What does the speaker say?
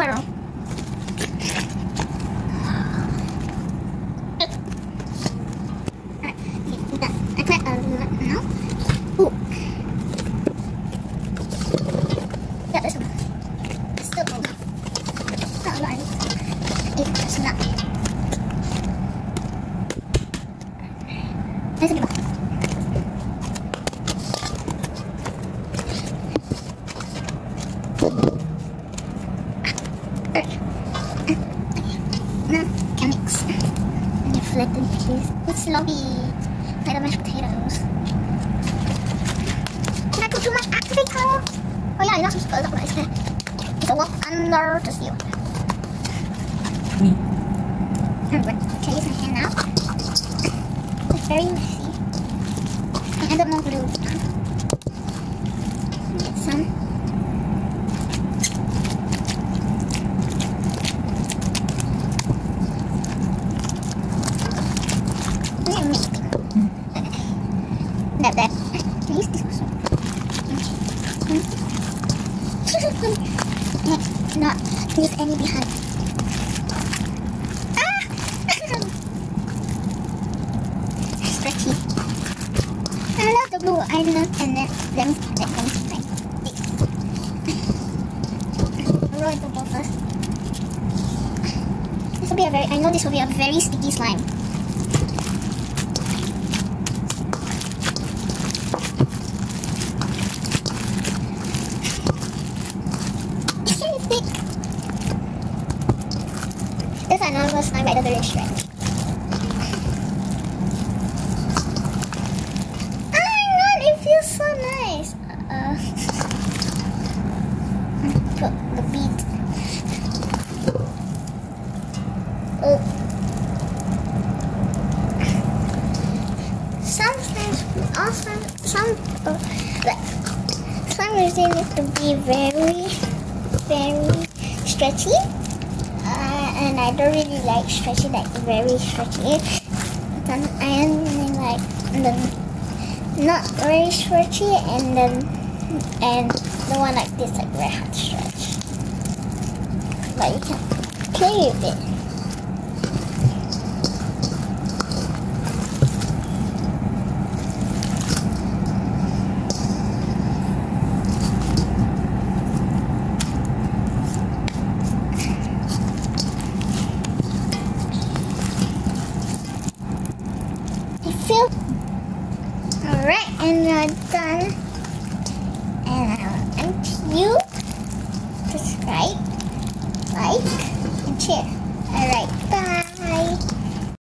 Saya sudah 不要这什这个这个这个这个吧 mechanics. And you flatten cheese. It's lobby. Like the mashed potatoes. Can I put too much activator? Oh yeah, you're not supposed to put a lot. It's a walk under the seal. Me. I'm going to use my hand now. It's very messy. I added more glue. Get some. Let me That, that. I use this. Let's not use any behind. Ah! Stretchy. I love the blue. I love and then them let them this. Roll the ball first. This will be a very I know this will be a very sticky slime. It's very thick. This I was slime by the village stretch. Oh my god, it feels so nice. Uh, put the. Oh. Some, like, some reason it to be very, very stretchy. I don't really like stretchy, like very stretchy. Then I only like the not very stretchy and then and the one like this like very hard stretch. But you can play with it. I feel alright and we're done. And I'll empty you. Subscribe, like, and share. Alright, bye.